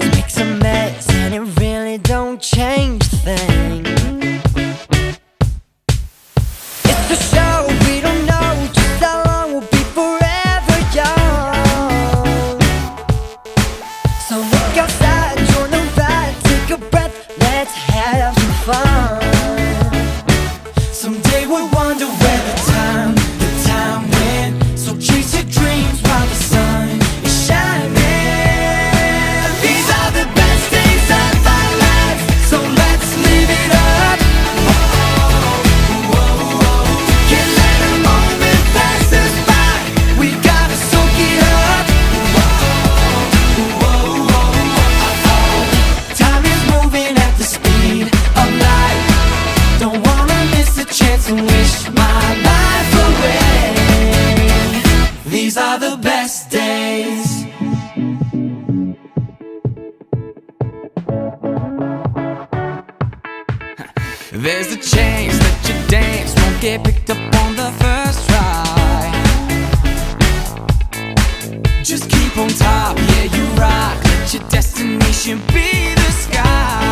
we make some mess. wish my life away. These are the best days. There's a chance that your dance won't get picked up on the first try. Just keep on top, yeah you rock. Let your destination be the sky.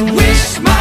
Wish my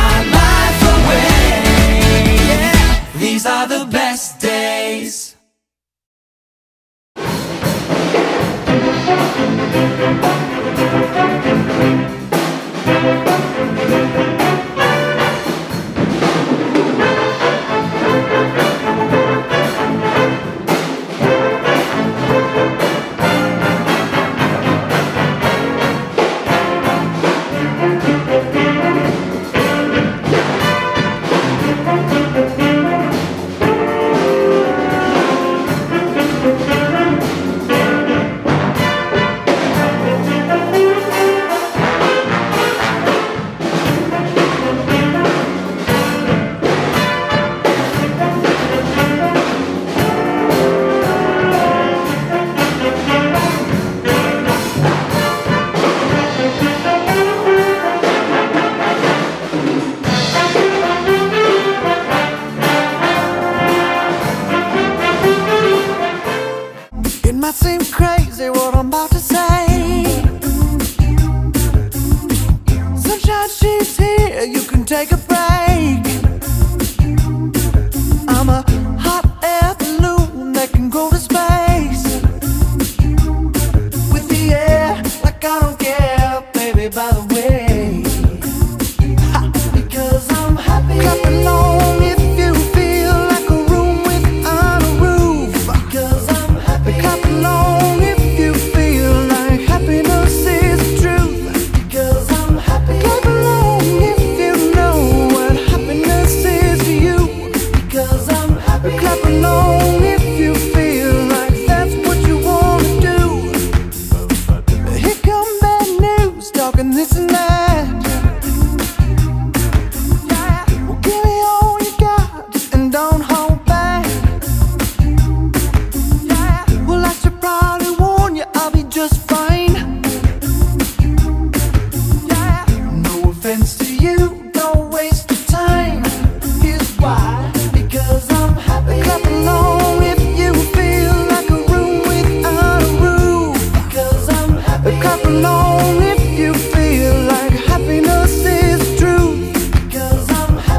take a break.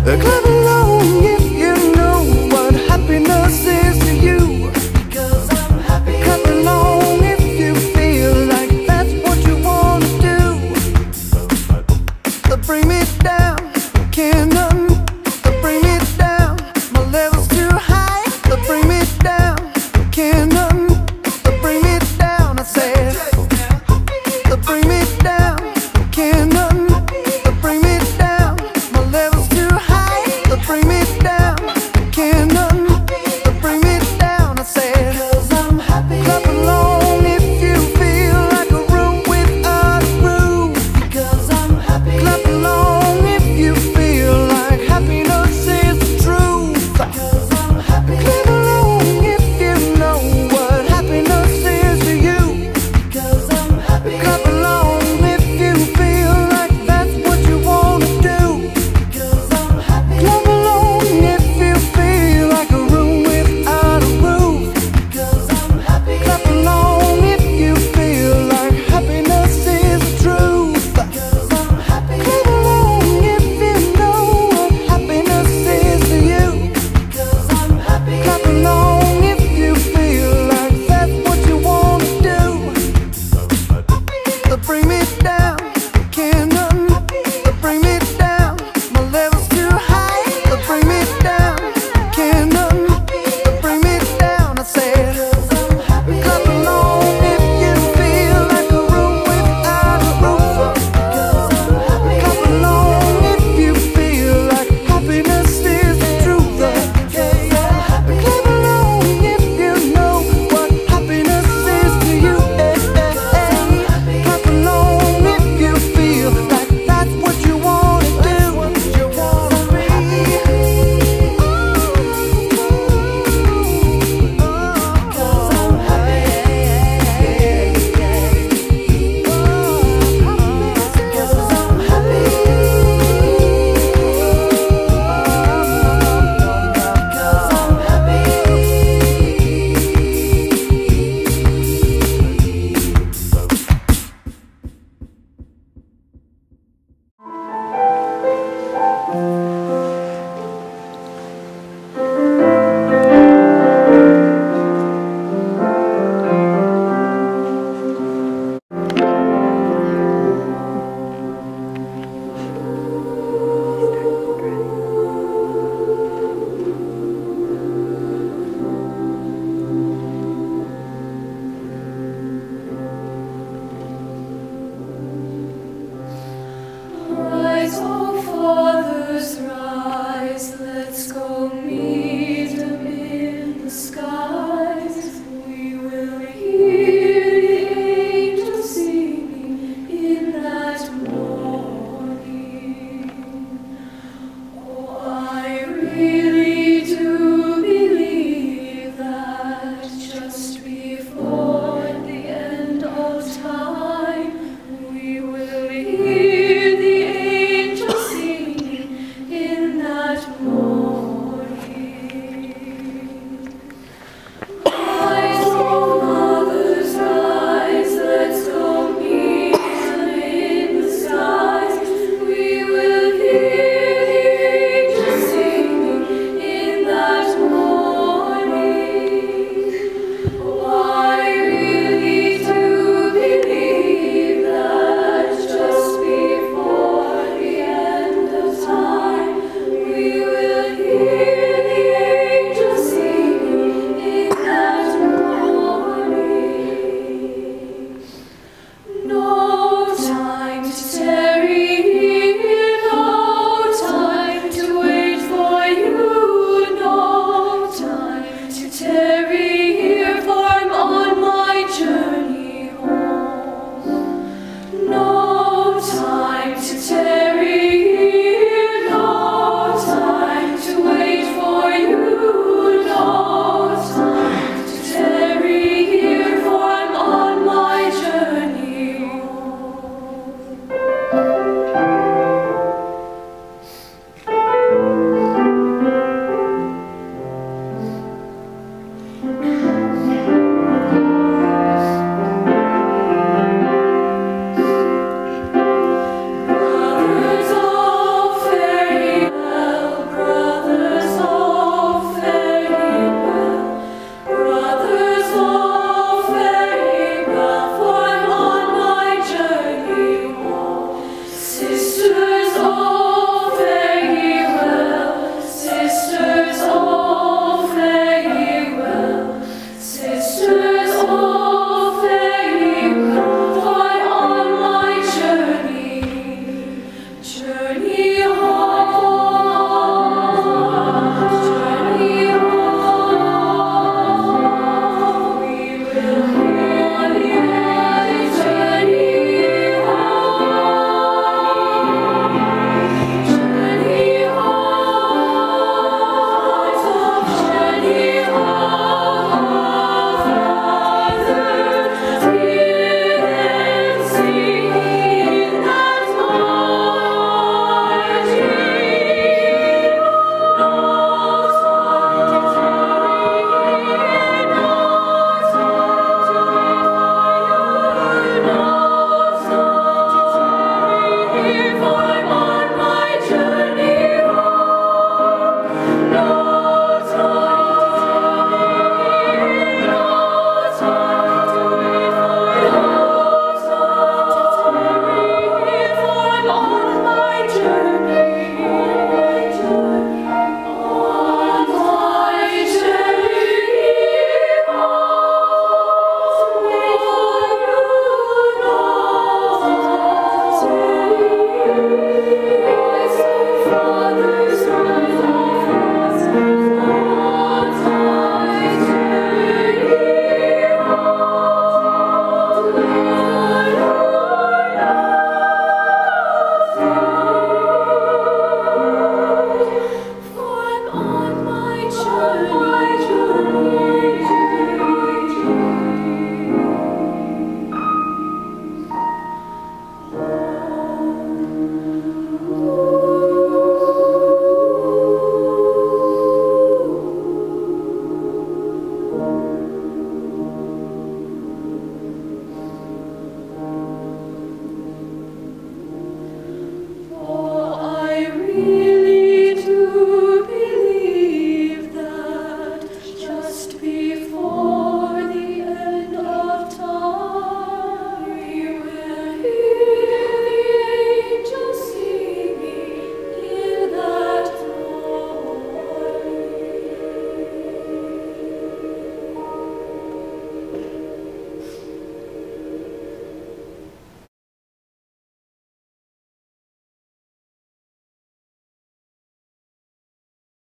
The club.